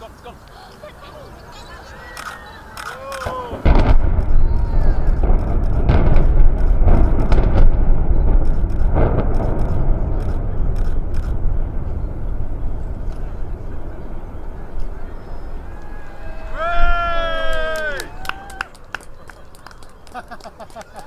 Ha ha ha ha ha!